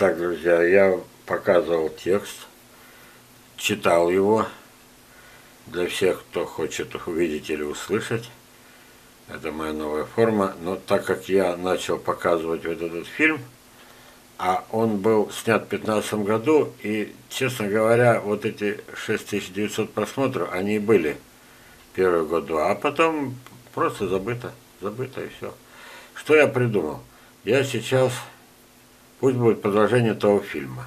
Так, друзья, я показывал текст, читал его для всех, кто хочет увидеть или услышать. Это моя новая форма. Но так как я начал показывать вот этот фильм, а он был снят в 2015 году, и, честно говоря, вот эти 6900 просмотров, они были первый год, два, а потом просто забыто, забыто и все. Что я придумал? Я сейчас Пусть будет продолжение того фильма.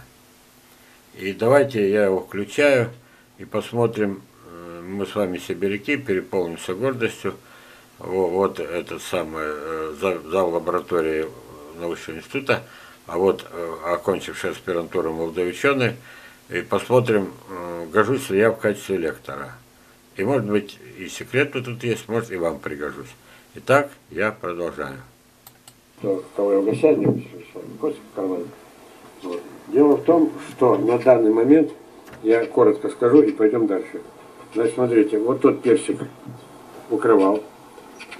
И давайте я его включаю и посмотрим, э, мы с вами сибиряки, переполнимся гордостью. Вот этот самый э, зал лаборатории научного института, а вот э, окончивший аспирантуру молодой ученый, и посмотрим, гожусь ли я в качестве лектора. И может быть и секрет тут есть, может и вам пригожусь. Итак, я продолжаю кого я угощаю, Костик карман. Вот. Дело в том, что на данный момент, я коротко скажу и пойдем дальше. Значит, смотрите, вот тот персик укрывал,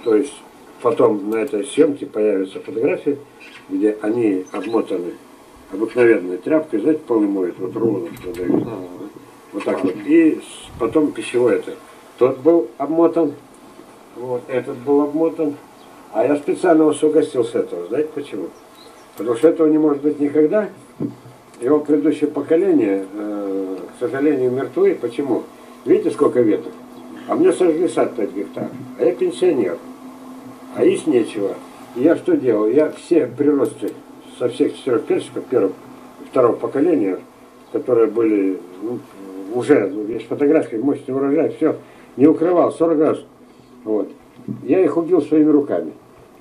то есть потом на этой съемке появятся фотографии, где они обмотаны обыкновенной тряпкой, знаете, полный моет, вот рулон продают. Вот так вот. И потом пищевой это. Тот был обмотан, вот этот был обмотан, а я специально вас угостил с этого. Знаете почему? Потому что этого не может быть никогда. Его предыдущее поколение, э, к сожалению, мертвы. Почему? Видите, сколько веток? А мне сожгли сад 5 гектаров. А я пенсионер. А есть нечего. Я что делал? Я все приросты со всех четырех персиков первого, второго поколения, которые были ну, уже, ну, есть фотографии, мощный урожай, все, не укрывал, 40 раз. Вот. Я их убил своими руками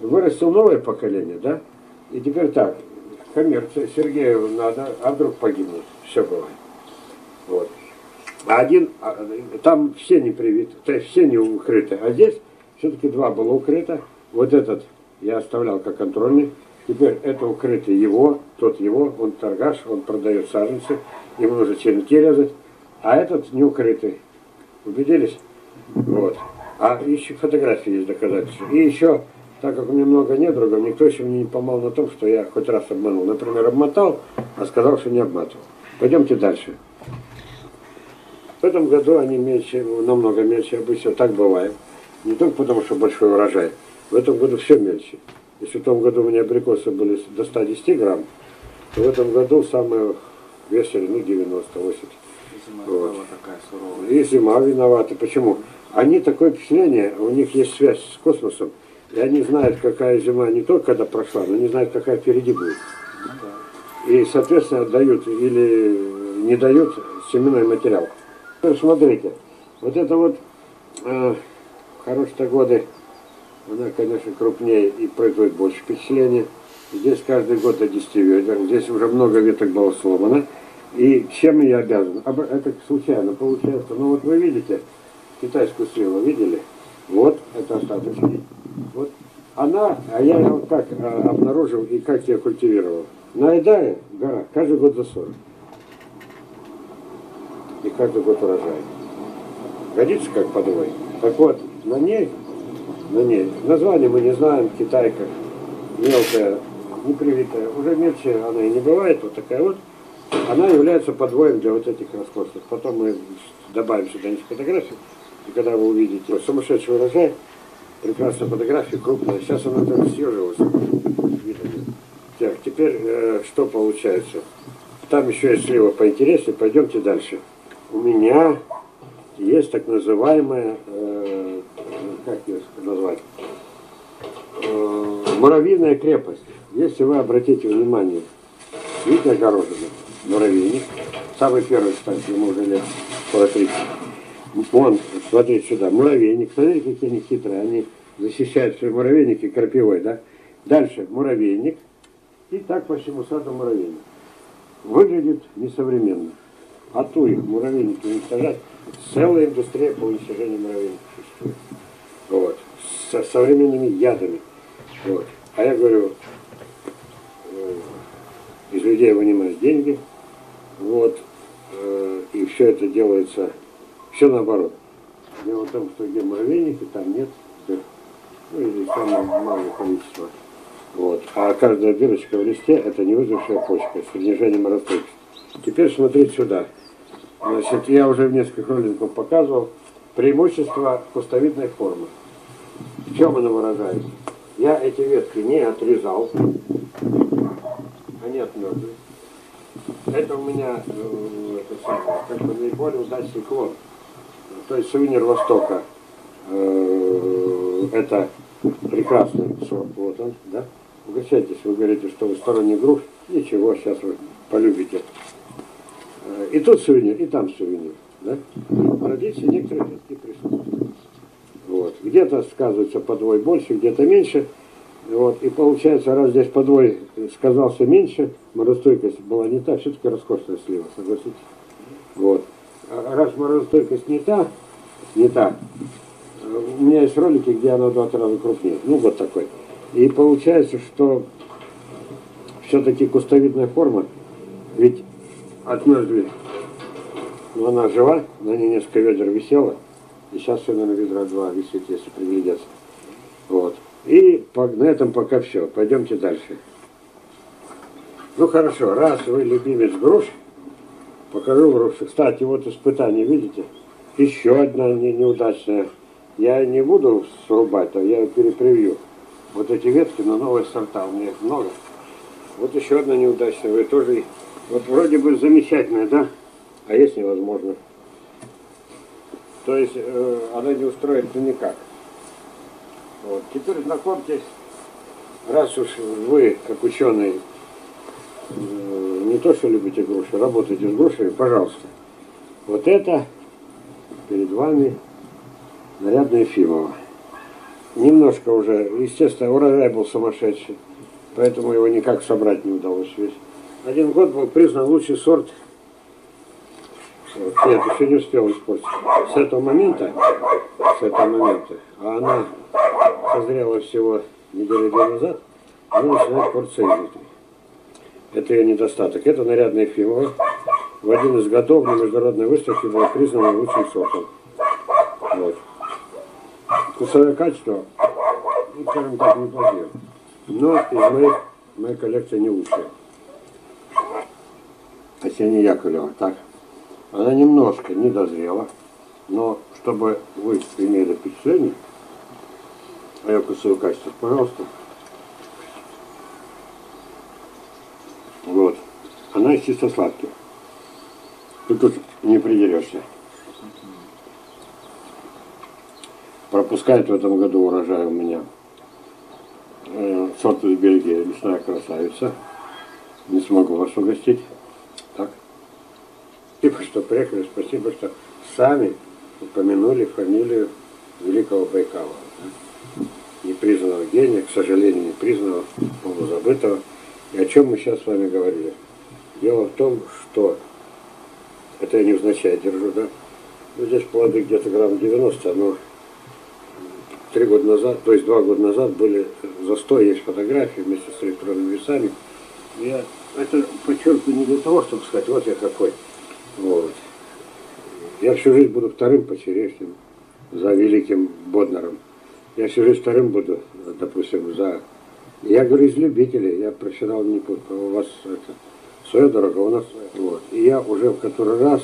вырастил новое поколение, да? И теперь так, коммерция, Сергею надо, а вдруг погибнут, все бывает. Вот. А один, а, там все не привиты, то есть все не укрыты, а здесь все-таки два было укрыто. Вот этот я оставлял как контрольный. Теперь это укрытый его, тот его, он торгаш, он продает саженцы, ему нужно черенки резать, а этот не укрытый. Убедились? Вот. А еще фотографии есть доказательства. И еще так как у меня много недругов, никто еще мне не помал на том, что я хоть раз обманул. Например, обмотал, а сказал, что не обматывал. Пойдемте дальше. В этом году они меньше, намного меньше обычно, так бывает. Не только потому, что большой урожай. В этом году все меньше. Если в том году у меня абрикосы были до 110 грамм, то в этом году самые весили, ну, 90, 80. Зима вот. такая суровая. И зима виновата. Почему? Они такое впечатление, у них есть связь с космосом, и они знают, какая зима не только когда прошла, но они знают, какая впереди будет. И, соответственно, дают или не дают семенной материал. Смотрите, вот это вот э, хорошие годы, она, конечно, крупнее и производит больше впечатления. Здесь каждый год до 10 ведер, здесь уже много веток было сломано. И чем я обязан? Это случайно получается. Ну вот вы видите, китайскую сливу видели? Вот, это остаточки. Вот она, а я его как а, обнаружил и как я культивировал. На Айдае гора, каждый год за 40. И каждый год урожай. Годится как подвой. Так вот, на ней, на ней, название мы не знаем, китайка, мелкая, непривитая, уже мельче она и не бывает, вот такая вот. Она является подвоем для вот этих роскошных. Потом мы добавим сюда несколько фотографий, и когда вы увидите сумасшедший урожай, прекрасная фотография, крупная. Сейчас она так съежилась. Так, теперь э, что получается? Там еще есть слива поинтереснее. Пойдемте дальше. У меня есть так называемая, э, как ее назвать, э, муравьиная крепость. Если вы обратите внимание, видите огорожено? Муравейник. Самый первый, кстати, ему уже лет скоро 30. Вон, смотрите сюда, муравейник. Смотрите, какие они хитрые. Они защищают свои муравейники крапивой, да? Дальше муравейник. И так по всему саду муравейник. Выглядит несовременно. А то их муравейники уничтожать. Целая индустрия по уничтожению муравейников существует. Вот. С современными ядами. Вот. А я говорю, э, из людей вынимают деньги. Вот. Э, и все это делается все наоборот. Дело в том, что муравейники, там нет. Ну или самое малое количество. Вот. А каждая дырочка в листе это не выжившая почка с снижением росточки. Теперь смотрите сюда. Значит, я уже в нескольких роликах показывал преимущество кустовидной формы. В чем она выражается? Я эти ветки не отрезал, они отмерзли. Это у меня э, это самое, как бы наиболее удачный клон. То есть сувенир Востока. Э, это прекрасный сорт. Вот он, да? Угощайтесь, вы говорите, что вы сторонник груш. Ничего, сейчас вы полюбите. Э, И тут сувенир, и там сувенир. Да? Традиции некоторые ветки присутствуют. Вот. Где-то сказывается подвой больше, где-то меньше. Вот. И получается, раз здесь подвой сказался меньше, морозостойкость была не та, все-таки роскошная слива, согласитесь? Вот. Раз морозостойкость не та, не та, э, у меня есть ролики, где она в два раза крупнее. Ну, вот такой. И получается, что все-таки кустовидная форма, ведь отмерзли, но она жива, на ней несколько ведер висела, и сейчас все, наверное, ведра два висит, если приглядеться. Вот. И на этом пока все. Пойдемте дальше. Ну хорошо, раз вы любимец груш, покажу груши. Кстати, вот испытание, видите? Еще одна не- неудачная. Я не буду срубать, а я перепривью. Вот эти ветки на новые сорта, у меня их много. Вот еще одна неудачная. Вы тоже... Вот вроде бы замечательная, да? А есть невозможно. То есть э, она не устроится никак. Вот. Теперь знакомьтесь, раз уж вы, как ученый, не то что любите груши, работаете с грушами, пожалуйста. Вот это перед вами нарядная Ефимова. Немножко уже, естественно, урожай был сумасшедший, поэтому его никак собрать не удалось весь. Один год был признан лучший сорт. Нет, еще не успел испортить. С этого момента, с этого момента, а она созрела всего неделю две назад, она начинает портиться изнутри. Это ее недостаток. Это нарядная Ефимова. В один из годов на международной выставке была признана лучшим сортом. Вот. Вкусовое качество, ну, скажем так, неплохие. Но из моих, моей коллекции не лучшая. Ксения Яковлева. Так. Она немножко не дозрела, но чтобы вы имели впечатление о ее вкусовых качествах, пожалуйста. Вот. Она из чисто сладких. Ты тут не придерешься. Пропускает в этом году урожай у меня э, сорт из Бельгии, лесная красавица. Не смогу вас угостить. Так. Спасибо, что приехали, спасибо, что сами упомянули фамилию великого Байкала. Непризнанного гения, к сожалению, непризнанного, полузабытого. И о чем мы сейчас с вами говорили? Дело в том, что это я невзначай держу, да? Ну, здесь плоды где-то грамм 90, но три года назад, то есть два года назад были застой, есть фотографии вместе с электронными весами. Я это подчеркиваю не для того, чтобы сказать, вот я какой. Вот. Я всю жизнь буду вторым по черешням за великим Боднером. Я всю жизнь вторым буду, допустим, за... Я говорю из любителей, я профессионал не путаю. У вас это своя дорога, у нас своя. Вот. И я уже в который раз,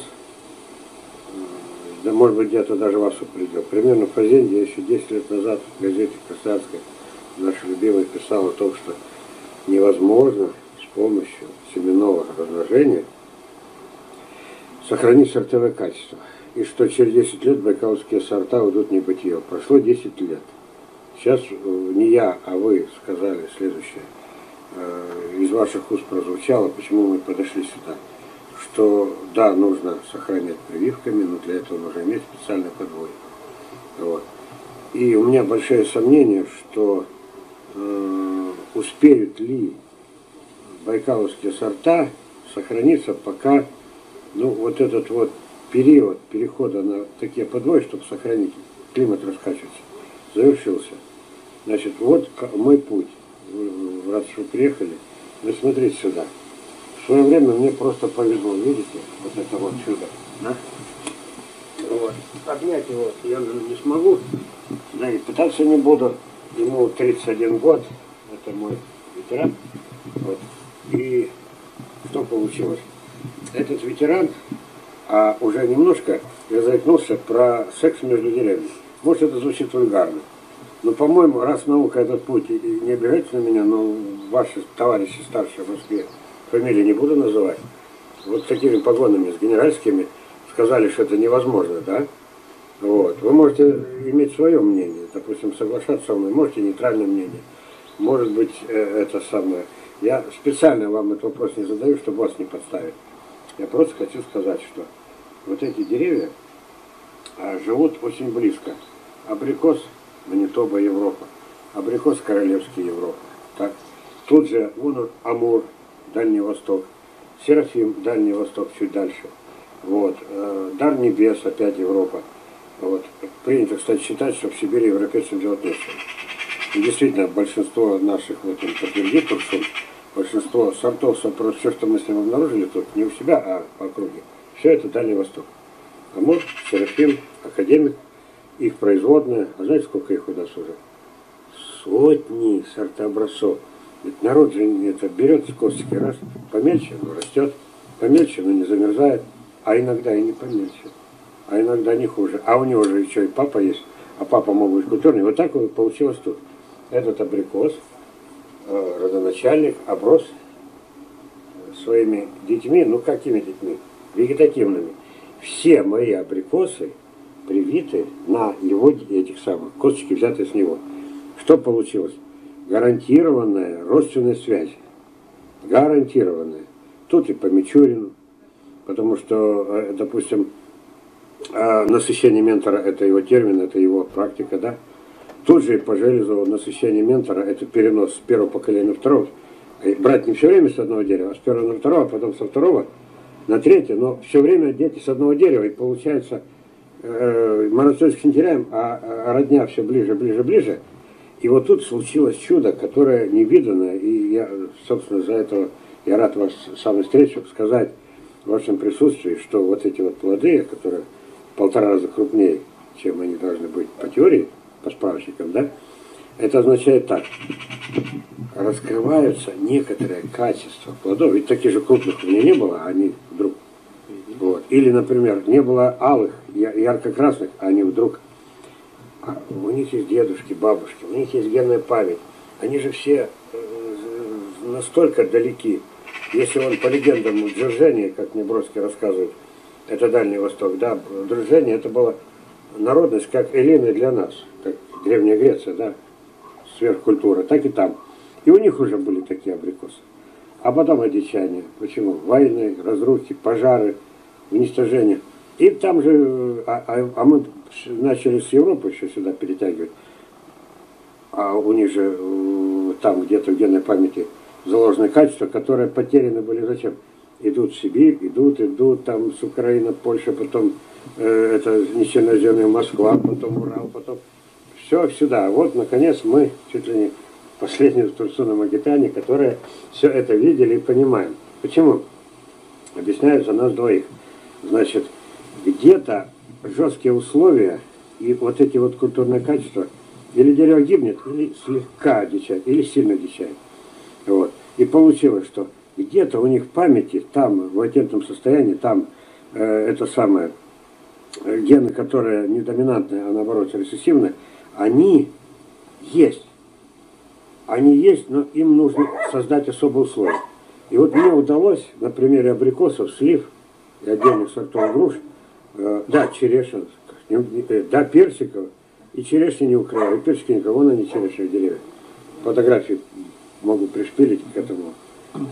да может быть где-то даже вас упредил. Примерно в Фазенде еще 10 лет назад в газете Красавской наш любимый писал о том, что невозможно с помощью семенного размножения сохранить сортовое качество. И что через 10 лет байкаловские сорта уйдут небытие. Прошло 10 лет. Сейчас э, не я, а вы сказали следующее. Э, Из ваших уст прозвучало, почему мы подошли сюда. Что да, нужно сохранять прививками, но для этого нужно иметь специальный подвой. Вот. И у меня большое сомнение, что э, успеют ли байкаловские сорта сохраниться, пока ну, вот этот вот период перехода на такие подвои, чтобы сохранить климат раскачиваться, завершился. Значит, вот мой путь. Раз что приехали, вы смотрите сюда. В свое время мне просто повезло, видите, вот это вот чудо. Да? Вот. Обнять его я не смогу, да и пытаться не буду. Ему 31 год, это мой ветеран. Вот. И что получилось? Этот ветеран, а уже немножко я заикнулся про секс между деревьями. Может, это звучит вульгарно. Но, по-моему, раз наука этот путь, не обижайте на меня, но ваши товарищи старшие в Москве, фамилии не буду называть, вот такими погонами с генеральскими сказали, что это невозможно, да? Вот. Вы можете иметь свое мнение, допустим, соглашаться со мной, можете нейтральное мнение. Может быть, э, это самое. Я специально вам этот вопрос не задаю, чтобы вас не подставить. Я просто хочу сказать, что вот эти деревья а, живут очень близко. Абрикос Манитоба, Европа. Абрикос Королевский, Европа. Так. Тут же вон он, Амур, Дальний Восток. Серафим, Дальний Восток, чуть дальше. Вот. э, Дар Небес, опять Европа. Вот. Принято, кстати, считать, что в Сибири европейцам делать нечего. И действительно, большинство наших, вот он подтвердит Турсун, большинство сортов, сортов, все, что мы с ним обнаружили тут, не у себя, а по округе, все это Дальний Восток. Амур, Серафим, Академик, их производная, а знаете, сколько их у нас уже? Сотни сортообразцов. Ведь народ же это берет с костики раз, помельче, но растет, помельче, но не замерзает, а иногда и не помельче, а иногда не хуже. А у него же еще и папа есть, а папа мог быть культурный. Вот так вот получилось тут. Этот абрикос, э, родоначальник, оброс своими детьми, ну какими детьми? Вегетативными. Все мои абрикосы привиты на его этих самых, косточки взяты с него. Что получилось? Гарантированная родственная связь. Гарантированная. Тут и по Мичурину, потому что, э, допустим, э, насыщение ментора – это его термин, это его практика, да? Тут же и по железу насыщение ментора – это перенос с первого поколения второго. Брать не все время с одного дерева, а с первого на второго, а потом со второго на третье, но все время дети с одного дерева, и получается, э, монастырских не теряем, а, а родня все ближе, ближе, ближе. И вот тут случилось чудо, которое невиданное, и я, собственно, за это я рад вас сам встречу сказать в вашем присутствии, что вот эти вот плоды, которые в полтора раза крупнее, чем они должны быть по теории, по справочникам, да, это означает так. Раскрываются некоторые качества плодов, ведь таких же крупных у меня не было, а они вдруг вот. Или, например, не было алых, ярко-красных, а они вдруг... а у них есть дедушки, бабушки, у них есть генная память. Они же все э, настолько далеки. Если он по легендам Джорджини, как мне Бродский рассказывает, это Дальний Восток, да, Джорджини это была народность, как Эллины для нас, как Древняя Греция, да, сверхкультура, так и там. И у них уже были такие абрикосы. А потом одичание. Почему? Войны, разрухи, пожары, уничтожение. И там же, э, а, а- а мы начали с Европы еще сюда перетягивать. А у них же э, там где-то в генной памяти заложены качества, которые потеряны были зачем? Идут в Сибирь, идут, идут там с Украины, Польша, потом э, это несчерноземная Москва, потом Урал, потом все сюда. Вот, наконец, мы чуть ли не последние в Турсуном Агитане, которые все это видели и понимаем. Почему? Объясняют за нас двоих. Значит, где-то жесткие условия и вот эти вот культурные качества, или дерево гибнет, или слегка дичает, или сильно дичает. Вот. И получилось, что где-то у них в памяти, там, в латентном состоянии, там э, это самое, э, гены, которые не доминантные, а наоборот рецессивные, они есть. Они есть, но им нужно создать особые условия. И вот мне удалось на примере абрикосов, слив и отдельных сортов груш, да, черешин, не- э, да, персиков, и черешни не укрываю, и персики никого, вон они черешневые деревья. Фотографии могу пришпилить к этому,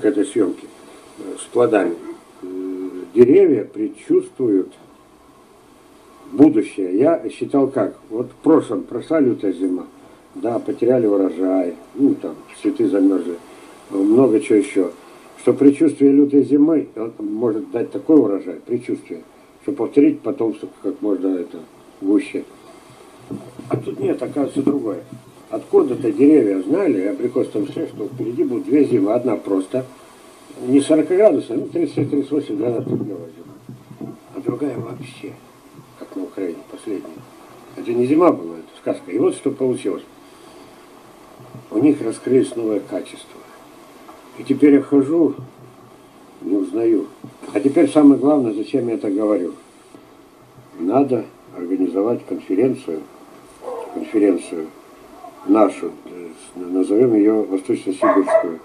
к этой съемке э, с плодами. Э, Деревья предчувствуют будущее. Я считал как? Вот в прошлом прошла лютая зима, да, потеряли урожай, ну там цветы замерзли, много чего еще. Что предчувствие лютой зимы может дать такой урожай, предчувствие, что повторить потомство как можно это гуще. А тут нет, оказывается другое. Откуда-то деревья знали, абрикос там все, что впереди будут две зимы. Одна просто не 40 градусов, ну 36-38 градусов теплая зима. А другая вообще, как на Украине, последняя. Это не зима была, это сказка. И вот что получилось. У них раскрылись новые качества. И теперь я хожу, не узнаю. А теперь самое главное, зачем я это говорю. Надо организовать конференцию, конференцию нашу, назовем ее Восточно-Сибирскую.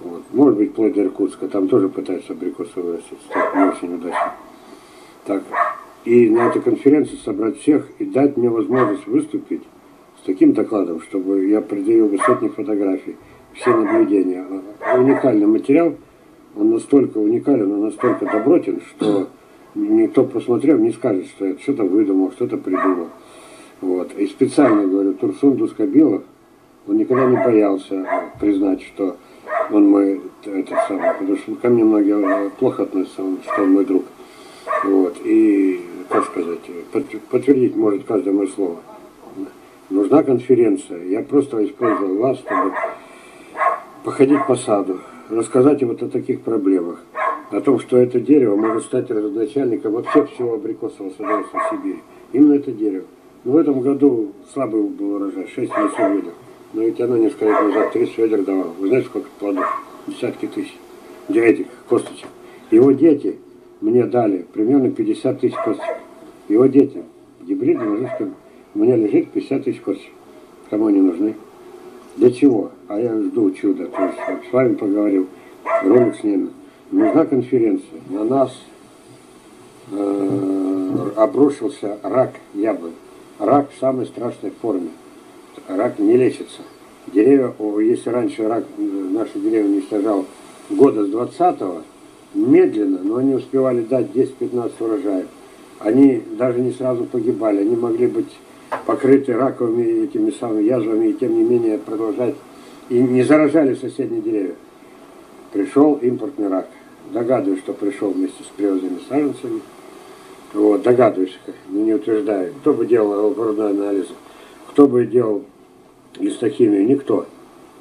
Вот. Может быть, вплоть до Иркутска, там тоже пытаются абрикосы вырастить, так, не очень удачно. Так, и на этой конференции собрать всех и дать мне возможность выступить с таким докладом, чтобы я предъявил бы сотни фотографий, все наблюдения. Уникальный материал, он настолько уникален, он настолько добротен, что никто посмотрев не скажет, что это что-то выдумал, что-то придумал. Вот. И специально говорю, Турсун Дускабилов, он никогда не боялся признать, что он мой, этот самый, потому что ко мне многие плохо относятся, что он мой друг. Вот. И, как сказать, под- подтвердить может каждое мое слово. Нужна конференция. Я просто использовал вас, чтобы походить по саду, рассказать вот о таких проблемах, о том, что это дерево может стать родоначальником вообще всего абрикосового садоводства в Сибири. Именно это дерево. Но в этом году слабый был урожай, 6 или 7 ведер. Но ведь оно несколько лет назад 30 ведер давало. Вы знаете, сколько плодов? Десятки тысяч. Этих косточек. Его дети мне дали примерно 50 тысяч косточек. Его детям. Гибриды. У меня лежит 50 тысяч косточек. Кому они нужны? Для чего? А я жду чуда. То есть вот с вами поговорил, ролик снимем. Нужна конференция. На нас э, обрушился рак яблонь. Рак в самой страшной форме. Рак не лечится. Деревья, о, если раньше рак наши деревья уничтожал года с 20-го, медленно, но они успевали дать 10-15 урожаев. Они даже не сразу погибали, они могли быть покрыты раковыми этими самыми язвами и тем не менее продолжать и не заражали соседние деревья. Пришел импортный рак. Догадываюсь, что пришел вместе с привозными саженцами. Вот, догадываюсь, но не утверждаю. Кто бы делал лабораторный анализ, кто бы делал листохимию, никто.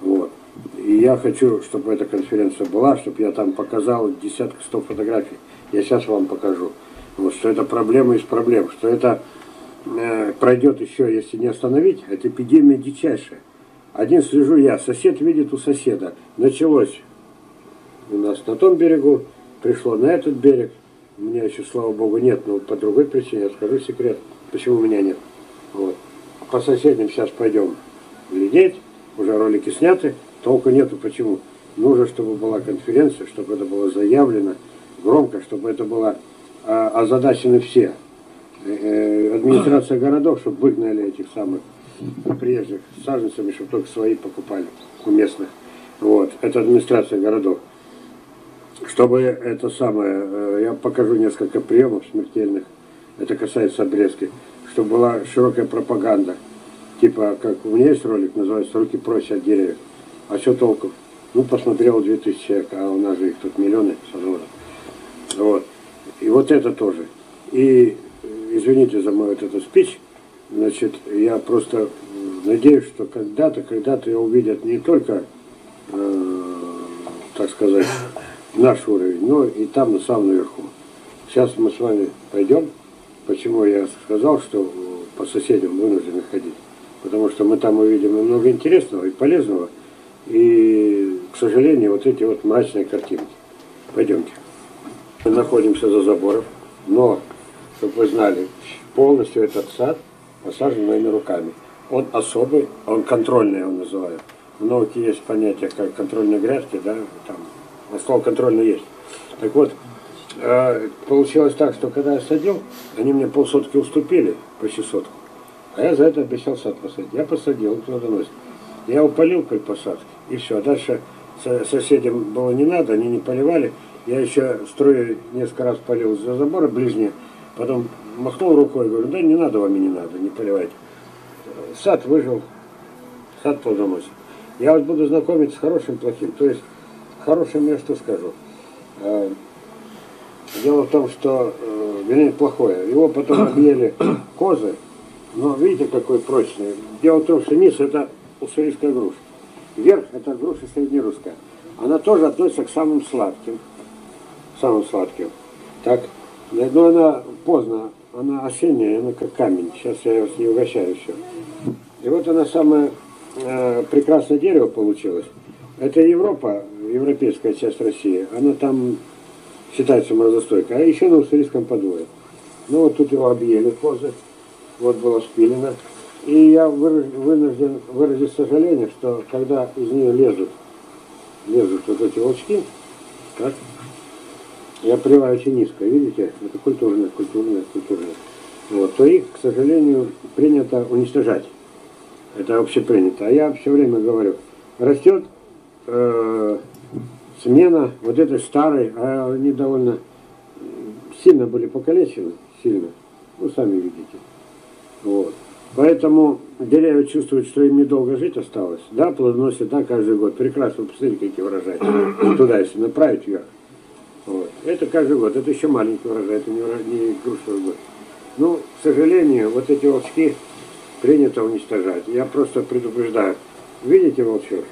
Вот. И я хочу, чтобы эта конференция была, чтобы я там показал десятка, сто фотографий. Я сейчас вам покажу. Вот, что это проблема из проблем, что это пройдет еще, если не остановить, это эпидемия дичайшая. Один слежу я, сосед видит у соседа. Началось у нас на том берегу, пришло на этот берег. У меня еще, слава богу, нет, но по другой причине, я скажу секрет, почему у меня нет. Вот. По соседям сейчас пойдем глядеть, уже ролики сняты, толку нету, почему. Нужно, чтобы была конференция, чтобы это было заявлено громко, чтобы это было а, озадачены все. Э, администрация городов, чтобы выгнали этих самых приезжих саженцами, чтобы только свои покупали у местных. Вот, это администрация городов. Чтобы это самое, э, я покажу несколько приемов смертельных, это касается обрезки, чтобы была широкая пропаганда. Типа, как у меня есть ролик, называется «Руки прочь от деревьев». А что толку? Ну, посмотрел 2000 человек, а у нас же их тут миллионы садоводов. Вот. И вот это тоже. И извините за мой этот спич, значит, я просто надеюсь, что когда-то, когда-то ее увидят не только, э, так сказать, наш уровень, но и там на самом наверху. Сейчас мы с вами пойдем. Почему я сказал, что э, по соседям вынуждены ходить? Потому что мы там увидим и много интересного и полезного, и, к сожалению, вот эти вот мрачные картинки. Пойдемте. Мы находимся за забором, но, чтобы вы знали, полностью этот сад посажен моими руками. Он особый, он контрольный, его называю. В науке есть понятие, как контрольные грядки, да, там, а слово контрольный есть. Так вот, э, получилось так, что когда я садил, они мне полсотки уступили, почти сотку. А я за это обещал сад посадить. Я посадил, кто доносит. Я упалил при посадке, и все. А дальше со- соседям было не надо, они не поливали. Я еще строю несколько раз полил за забора ближние, потом махнул рукой, говорю, да не надо вам и не надо, не поливайте. Сад выжил, сад плодоносит. Я вас буду знакомить с хорошим, плохим. То есть хорошим я что скажу. Э, Дело в том, что, э, вернее, плохое. Его потом объели козы, но видите, какой прочный. Дело в том, что низ это уссурийская груша. Верх это груша среднерусская. Она тоже относится к самым сладким. Самым сладким. Так, но она поздно, она осенняя, она как камень. Сейчас я вас не угощаю все. И вот она самое э, прекрасное дерево получилось. Это Европа, европейская часть России, она там считается морозостойкой, а еще на уссурийском подвое. Ну вот тут его объели козы, вот было спилено. И я вынужден выразить сожаление, что когда из нее лезут, лезут вот эти волчки, так, я приваю очень низко, видите, это культурное, культурное, культурное. Вот, то их, к сожалению, принято уничтожать. Это общепринято. А я все время говорю, растет э, смена вот этой старой, а они довольно сильно были покалечены, сильно, ну сами видите. Вот. Поэтому деревья чувствуют, что им недолго жить осталось. Да, плодоносят, да, каждый год. Прекрасно, посмотрите, какие урожаи. Туда, если направить вверх. Вот. Это каждый год. Это еще маленький урожай, это не, не грушевый год. Ну, к сожалению, вот эти волчки принято уничтожать. Я просто предупреждаю. Видите волчок?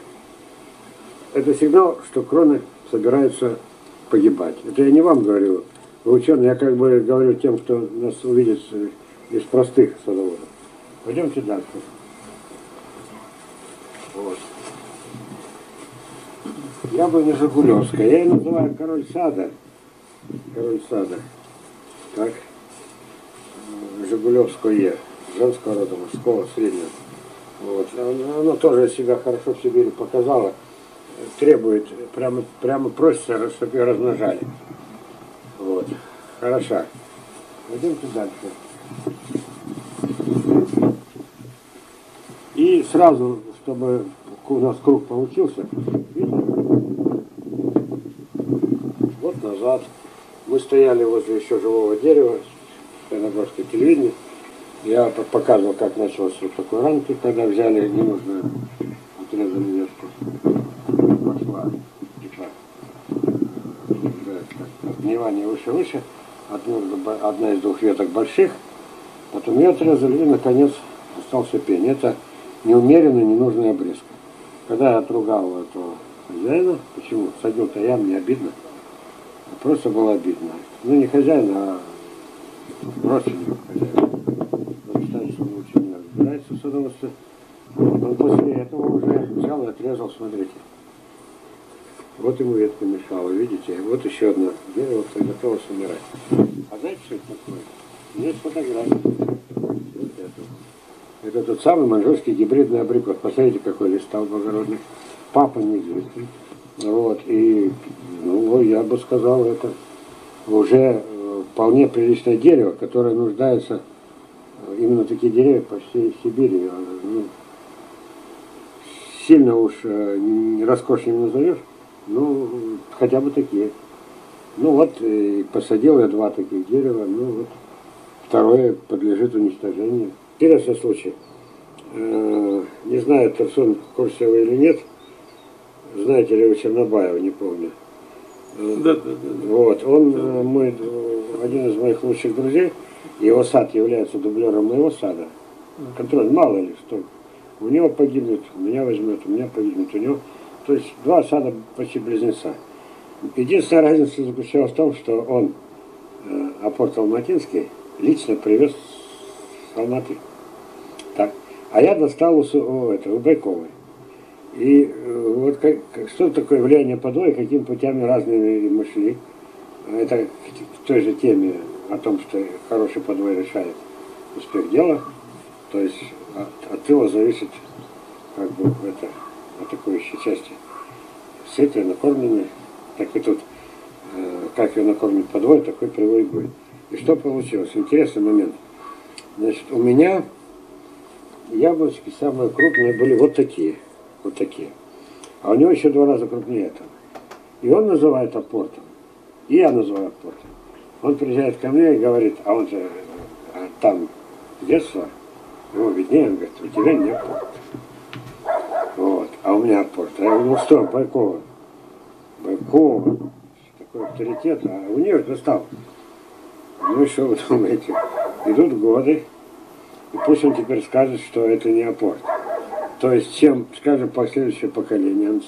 Это сигнал, что кроны собираются погибать. Это я не вам говорю, вы ученые, я как бы говорю тем, кто нас увидит из простых садоводов. Пойдемте дальше. Вот. Яблоня Жигулевская. Я ее называю король сада. Король сада. Так. Жигулевское. Женского рода, мужского, среднего. Вот. Оно, оно тоже себя хорошо в Сибири показало. Э, Требует, прямо, прямо просится, чтобы ее размножали. Вот. Хороша. Пойдемте дальше. И сразу, чтобы у нас круг получился, видите? вот назад мы стояли возле еще живого дерева, Стайногорское телевидение. Я по- показывал, как началось вот такой рамки, когда взяли ненужную, отрезали ветку. Пошла типа, отмевание выше-выше. Одна из двух веток больших, потом ее отрезали, и, наконец, остался пень. Это неумеренная, ненужная обрезка. Когда я отругал этого хозяина, почему? Садил-то я, мне обидно. Просто было обидно. Ну, не хозяина, а родственник хозяина. Он считает, что лучше меня разбирается в садоводстве. Он после этого уже взял и отрезал, смотрите. Вот ему ветка мешала, видите? Вот еще одна дерево, готово умирать. А знаете, что это такое? Есть фотография. Вот это. Это тот самый манжурский гибридный абрикос. Посмотрите, какой листал благородный. Папа неизвестный. Вот. И, ну, я бы сказал, это уже э, вполне приличное дерево, которое нуждается, э, именно такие деревья по всей Сибири. э, ну, сильно уж не назовешь, ну, хотя бы такие. Ну вот, э, посадил я два таких дерева, ну вот, второе подлежит уничтожению. Интересный случай. Не знаю, Тарсон в курсе или нет, знаете ли вы Чернобаева, не помню. Да, да, да. Вот, он э, мой, э, один из моих лучших друзей, его сад является дублером моего сада. Контроль, мало ли что. У него погибнет, у меня возьмет, у меня погибнет, у него. То есть два сада почти близнеца. Единственная разница заключалась в том, что он э, апорт Алматинский лично привез с Алматы. Так. А я достал у, у этого, у Байковой. И э, вот как, что такое влияние подвоя, какими путями разными мы шли. Это к той же теме о том, что хороший подвой решает успех дела. То есть от, от тыла зависит как бы это атакующей части. Сытые, накормленные. Так и тут, э, как ее накормит подвой, такой привой будет. И что получилось? Интересный момент. Значит, у меня яблочки самые крупные были вот такие. Вот такие. А у него еще два раза крупнее этого. И он называет апортом. И я называю апортом. Он приезжает ко мне и говорит, а он же э, там с детства, ему виднее, он говорит, у тебя не апорт. Вот, а у меня апорт. А я говорю, ну что, Байкова? Байкова, такой авторитет, а у нее достал. Ну и что вы думаете? Идут годы, и пусть он теперь скажет, что это не апорт. То есть, чем, скажем, последующее поколение,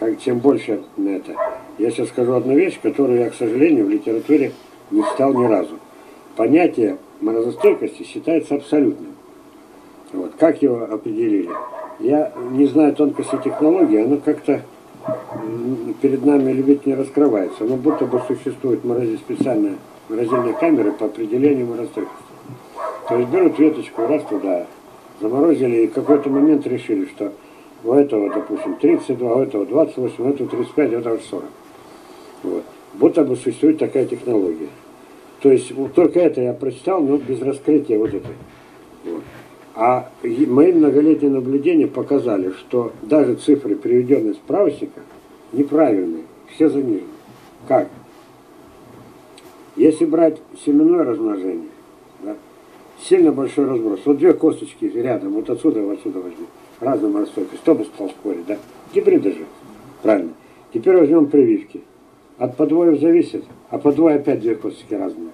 как, чем больше на это. Я сейчас скажу одну вещь, которую я, к сожалению, в литературе не читал ни разу. Понятие морозостойкости считается абсолютным. Вот. Как его определили? Я не знаю тонкости технологии, оно как-то перед нами лебедь не раскрывается, но будто бы существует морозе специальная морозильная камера по определению морозостойкости. То есть берут веточку, раз туда, заморозили, и в какой-то момент решили, что у этого, допустим, 32, у этого 28, у этого 35, у этого 40. Вот. Будто бы существует такая технология. То есть вот только это я прочитал, но без раскрытия вот этой. Вот. А мои многолетние наблюдения показали, что даже цифры, приведенные из справочника, неправильные, все занижены. Как? Если брать семенное размножение, сильно большой разброс. Вот две косточки рядом, вот отсюда, вот отсюда возьмем. Разная морозостойкость. Кто бы стал спорить, да? Гибриды же. Правильно. Теперь возьмем прививки. От подвоев зависит, а подвой опять две косточки разные.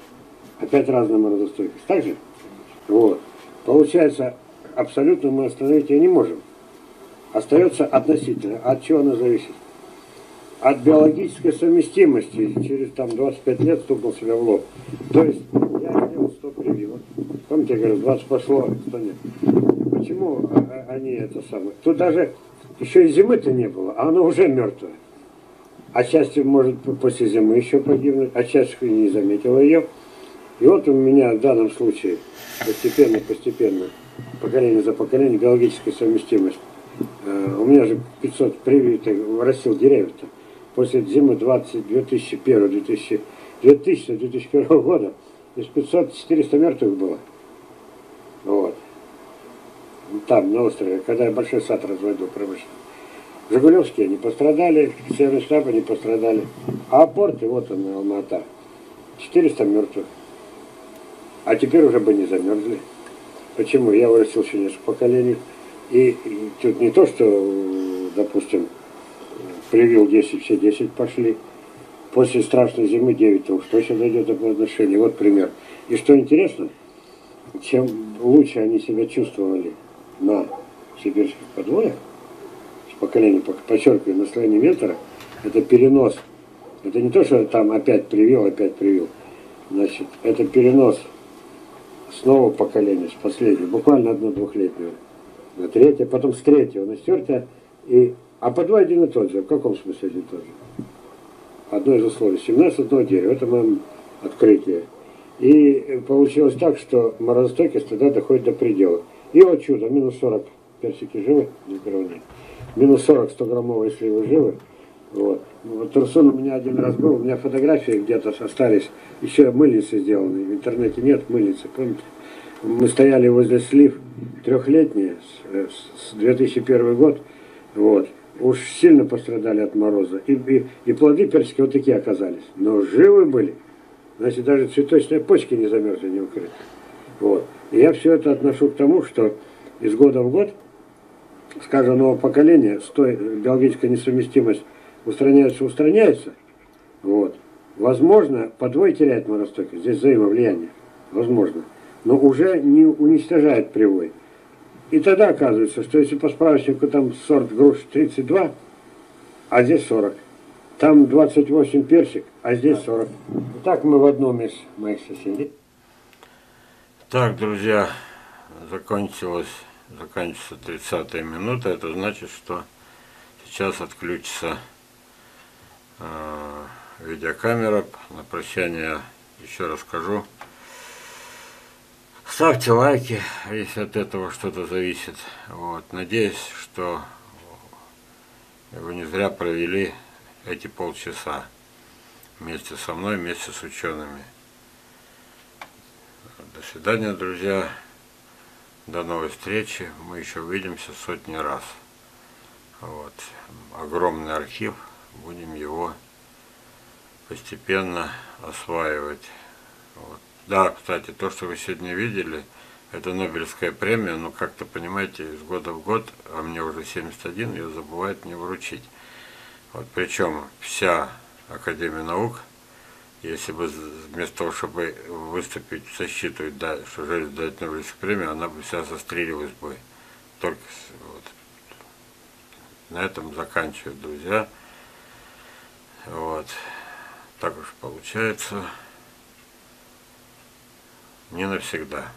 Опять разная морозостойкость. Так же? Вот. Получается, абсолютно мы остановить ее не можем. Остается относительно. От чего она зависит? От биологической совместимости. Через там 25 лет стукнул себя в лоб. То есть я сделал 100 прививок. Помните, я говорю, 20 пошло, 100 нет. Почему а- а- они это самое? Тут даже еще и зимы-то не было, а оно уже мертвое. А часть может после зимы еще погибнуть, а часть не заметила ее. И вот у меня в данном случае постепенно-постепенно, поколение за поколением, биологическая совместимость. Э, У меня же 500 привитых растил деревьев-то. После зимы 20, 2001, 2000, 2000, 2001 года из 500 400 мертвых было. Вот. Там, на острове, когда я большой сад разводил промышленный. Жигулевские не пострадали, Северный штаб не пострадали. А порты, вот он, Алмата, 400 мертвых. А теперь уже бы не замерзли. Почему? Я вырастил еще несколько поколений. И, тут не то, что, допустим, привил 10, все 10 пошли. После страшной зимы 9 то уж точно дойдет до плодоношения. Вот пример. И что интересно, чем лучше они себя чувствовали на сибирских подвоях, с поколения, по- подчеркиваю, наслоение ветра, это перенос. Это не то, что там опять привил, опять привил. Значит, это перенос с нового поколения, с последнего, буквально одно-двухлетнего. На третье, потом с третьего на четвертое. И, а по два один и тот же. В каком смысле один и тот же? Одно из условий. 17 одного дерева. Это мое открытие. И получилось так, что морозостойкость тогда доходит до предела. И вот чудо, минус 40 персики живы. Минус 40 100-граммовые сливы живы. Вот. Вот Турсун у меня один раз был, у меня фотографии где-то остались, еще мыльницы сделаны, в интернете нет мыльницы, помните? Мы стояли возле слив трехлетние, с, э, с 2001 год, вот, уж сильно пострадали от мороза. И, и, и плоды персики вот такие оказались, но живы были. Значит, даже цветочные почки не замерзли, не укрыты. Вот. И я все это отношу к тому, что из года в год с каждого нового поколения стой, биологическая несовместимость устраняется, устраняется. Вот. Возможно, подвой теряет моростойкость, здесь взаимовлияние. Возможно. Но уже не уничтожает привой. И тогда оказывается, что если по справочнику там сорт груш 32, а здесь 40. Там 28 персик, а здесь 40. Так мы в одном из моих соседей. Так, друзья, закончилась, заканчивается 30 минута. Это значит, что сейчас отключится э, видеокамера. На прощание еще расскажу. Ставьте лайки, если от этого что-то зависит. Вот. Надеюсь, что вы не зря провели эти полчаса вместе со мной, вместе с учеными. До свидания, друзья. До новой встречи. Мы еще увидимся сотни раз. Вот. Огромный архив. Будем его постепенно осваивать. Да, кстати, то, что вы сегодня видели, это Нобелевская премия, но как-то, понимаете, из года в год, а мне уже 71, ее забывают не вручить. Вот, причем вся Академия наук, если бы вместо того, чтобы выступить в защиту дать, что же дать Нобелевскую премию, она бы вся застрелилась бы. Только вот. на этом заканчиваю, друзья. Вот. Так уж получается. Не навсегда.